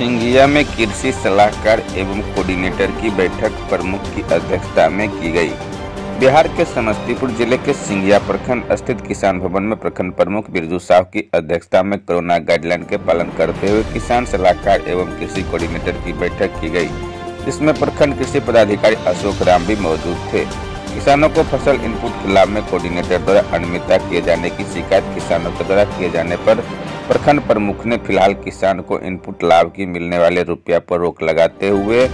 सिंघिया में कृषि सलाहकार एवं कोऑर्डिनेटर की बैठक प्रमुख की अध्यक्षता में की गई। बिहार के समस्तीपुर ज़िले के सिंघिया प्रखंड स्थित किसान भवन में प्रखंड प्रमुख बिरजू साहू की अध्यक्षता में कोरोना गाइडलाइन के पालन करते हुए किसान सलाहकार एवं कृषि कोऑर्डिनेटर की बैठक की गई इसमें प्रखंड कृषि पदाधिकारी अशोक राम भी मौजूद थे। किसानों को फ़सल इनपुट के लाभ में कोऑर्डिनेटर द्वारा अनियमितता किए जाने की शिकायत किसानों के द्वारा किए जाने पर प्रखंड प्रमुख ने फ़िलहाल किसान को इनपुट लाभ की मिलने वाले रुपया पर रोक लगाते हुए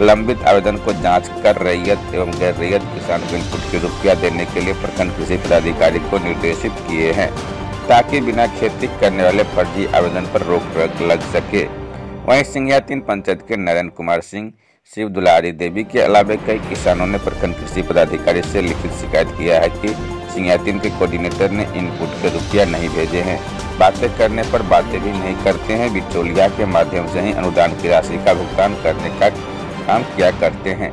लंबित आवेदन को जाँच कर रैयत एवं गैर रैयत किसान को इनपुट की रुपया देने के लिए प्रखंड कृषि पदाधिकारी को निर्देशित किए हैं, ताकि बिना खेती करने वाले फर्जी आवेदन पर रोक लग सके। वहीं सिंघिया तीन पंचायत के नरेंद्र कुमार सिंह, शिव दुलारी देवी के अलावा कई किसानों ने प्रखंड कृषि पदाधिकारी से लिखित शिकायत किया है कि सिंघियातीन के कोऑर्डिनेटर ने इनपुट के रुपया नहीं भेजे हैं। बातें करने पर बातें भी नहीं करते हैं। बिचौलिया के माध्यम से ही अनुदान की राशि का भुगतान करने का काम किया करते हैं।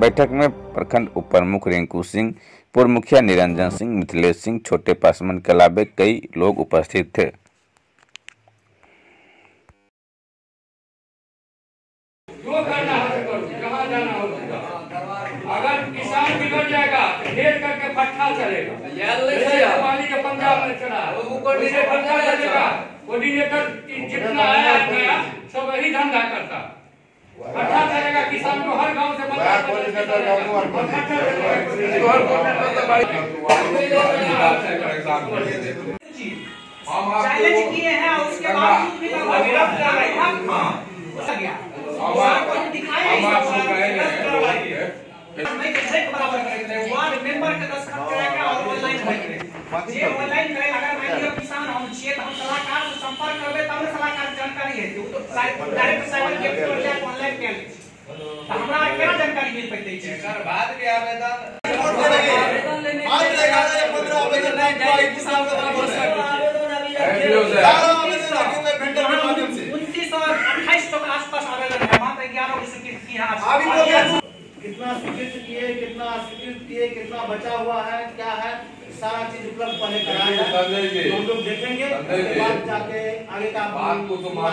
बैठक में प्रखंड उप प्रमुख रिंकू सिंह पूर्व मुखिया निरंजन सिंह मिथिलेश सिंह छोटे पासवान के अलावे कई लोग उपस्थित थे। जो करना करो कहाँ जाना उसका अगर किसान बिगड़ जाएगा तो ढेर करके पट्टा चलेगा। पंजाब में चला वैसे पट्टा चलेगा कोऑर्डिनेटर की जितना आया गया सब वही धंधा करता पट्टा चलेगा किसान को हर गाँव से पट्टा चैलेंज किए हैं उसके बावजूद भी गिरफ्त कर रहे हैं हो गया को दिखाई नहीं मैं कैसे बराबर करेंगे वार्ड मेंबर का दस्तखत करेगा और ऑनलाइन करेंगे ये ऑनलाइन करे अगर मान लियो किसान हम छिए तो हम सलाहकार से संपर्क करबे तब ना सलाहकार जानकारी है। वो तो डायरेक्ट साइबर के तो ले ऑनलाइन कर ली तो हमरा केना जानकारी मिल पइते छै एकर बाद भी आवेदन। आज ग्यारह या पंद्रह आवेदन नहीं कोई किसान का बराबर से सारा आवेदन रखे हुए वेंडर के माध्यम से। उनतीस और अट्ठाईस सौ के आसपास आवेदन है वहाँ पे ग्यारह की की है। अभी तो कितना स्वीकृत किए कितना अस्वीकृत किए कितना बचा हुआ है क्या है सारा चीज़ उपलब्ध पहले कराया हम लोग देखेंगे उसके बाद जाके आगे का बात को तो मान-